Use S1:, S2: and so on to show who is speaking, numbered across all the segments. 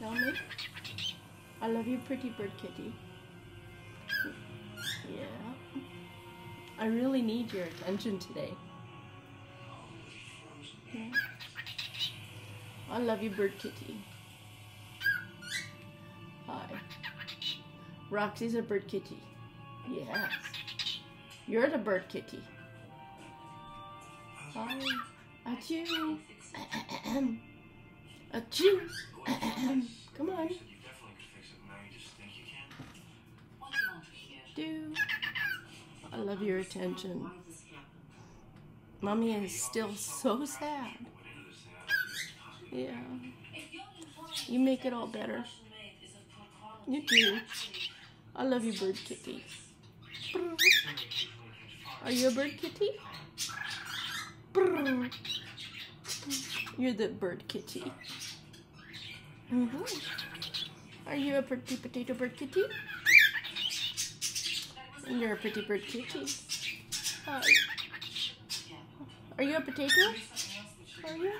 S1: Tell me. I love you, pretty bird kitty. Yeah. I really need your attention today. Yeah. I love you, bird kitty. Hi. Roxy's a bird kitty. Yes. You're the bird kitty. Hi. Achoo. Achoo. Ahem. Come on. Do. I love your attention. Mommy is still so sad. Yeah. You make it all better. You do. I love you, bird kitty. Are you a bird kitty? You're the bird kitty. Mm -hmm. Are you a pretty potato bird kitty? You're a pretty bird kitty. Hi. Are you a potato? Are you?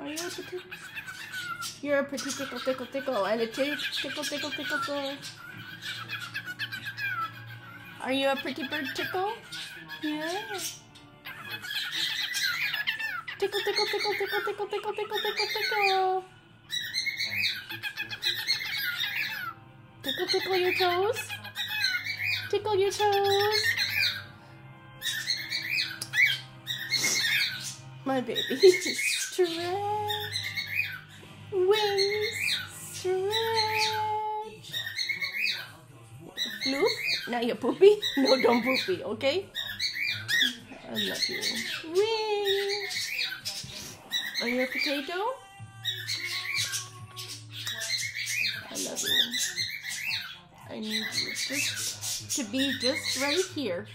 S1: Are you a potato? You're a pretty tickle, tickle, tickle, and a tickle, tickle, tickle, tickle, tickle. Are you a pretty bird tickle? Yeah. Tickle, tickle, tickle, tickle, tickle, tickle, tickle, tickle, tickle. Tickle, tickle your toes. Tickle your toes. My baby. Stretch. Wings. Stretch. Loop. Now you're poopy. No, don't poopy, okay? I love you. Wings. Are you a potato? I love you. I need you just to be just right here.